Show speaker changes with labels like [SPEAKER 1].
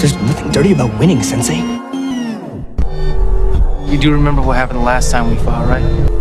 [SPEAKER 1] There's nothing dirty about winning, Sensei.
[SPEAKER 2] You do remember what happened the last time we fought, right?